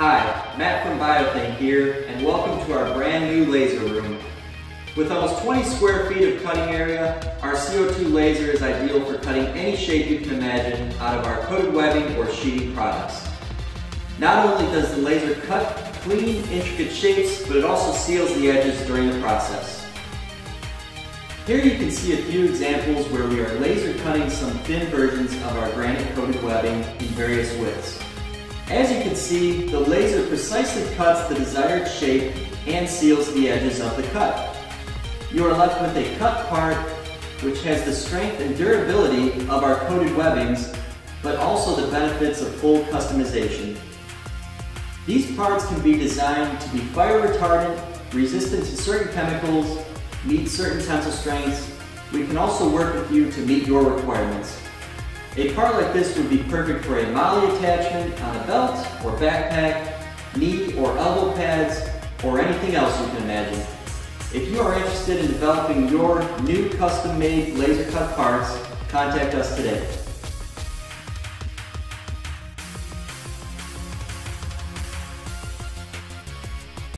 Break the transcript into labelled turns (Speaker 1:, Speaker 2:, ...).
Speaker 1: Hi, Matt from BioThane here, and welcome to our brand new laser room. With almost 20 square feet of cutting area, our CO2 laser is ideal for cutting any shape you can imagine out of our coated webbing or sheeting products. Not only does the laser cut clean, intricate shapes, but it also seals the edges during the process. Here you can see a few examples where we are laser cutting some thin versions of our granite coated webbing in various widths. As you can see, the laser precisely cuts the desired shape and seals the edges of the cut. You are left with a cut part which has the strength and durability of our coated webbings, but also the benefits of full customization. These parts can be designed to be fire retardant, resistant to certain chemicals, meet certain tensile strengths. We can also work with you to meet your requirements. A part like this would be perfect for a MOLLE attachment on a belt or backpack, knee or elbow pads, or anything else you can imagine. If you are interested in developing your new custom-made laser cut parts, contact us today.